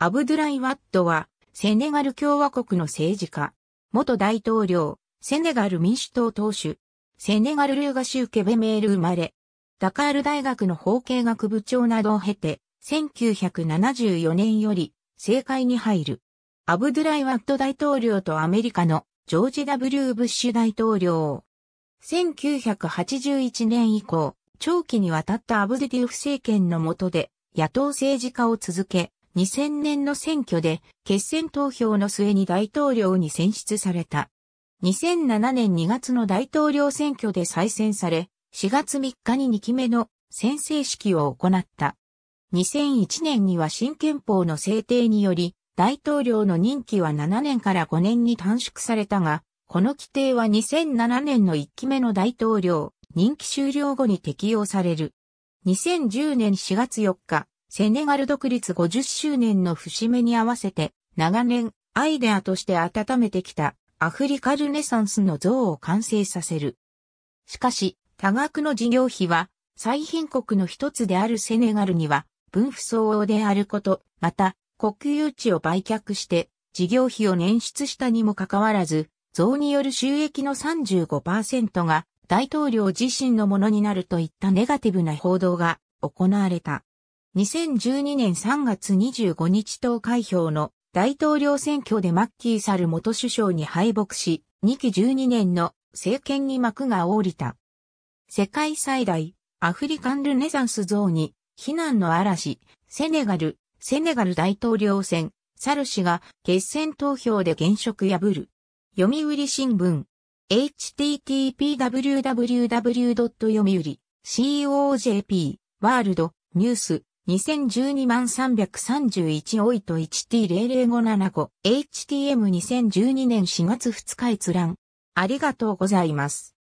アブドゥライ・ワットは、セネガル共和国の政治家、元大統領、セネガル民主党党首、セネガルルーガ州ケベメール生まれ、ダカール大学の法経学部長などを経て、1974年より政界に入る。アブドゥライ・ワット大統領とアメリカのジョージ・ W・ ブッシュ大統領。1981年以降、長期にわたったアブディフ政権の下で野党政治家を続け、2000年の選挙で決選投票の末に大統領に選出された。2007年2月の大統領選挙で再選され、4月3日に2期目の宣誓式を行った。2001年には新憲法の制定により、大統領の任期は7年から5年に短縮されたが、この規定は2007年の1期目の大統領、任期終了後に適用される。2010年4月4日、セネガル独立50周年の節目に合わせて、長年、アイデアとして温めてきたアフリカルネサンスの像を完成させる。しかし、多額の事業費は、最貧国の一つであるセネガルには、分不相応であること、また、国有地を売却して、事業費を捻出したにもかかわらず、増による収益の35%が大統領自身のものになるといったネガティブな報道が行われた。2012年3月25日投開票の大統領選挙でマッキーサル元首相に敗北し、2期12年の政権に幕が降りた。世界最大アフリカンルネサンス像に非難の嵐、セネガル、セネガル大統領選、サル氏が決選投票で現職破る。読売新聞。http www. 読売 cojp ワールドニュース2012万331オイト 1t00575 HTM2012 年4月2日閲覧。ありがとうございます。